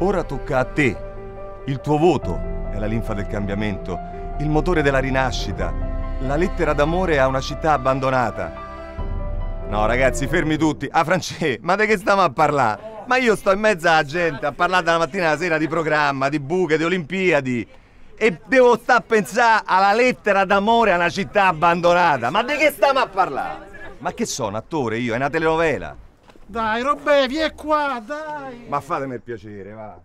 Ora tocca a te. Il tuo voto è la linfa del cambiamento, il motore della rinascita, la lettera d'amore a una città abbandonata. No, ragazzi, fermi tutti. Ah, Francesco, ma di che stiamo a parlare? Ma io sto in mezzo alla gente a parlare dalla mattina alla sera di programma, di buche, di Olimpiadi. E devo stare a pensare alla lettera d'amore a una città abbandonata. Ma di che stiamo a parlare? Ma che sono, attore io? È una telenovela. Dai, Robè, vieni qua, dai. Ma fatemi il piacere, va.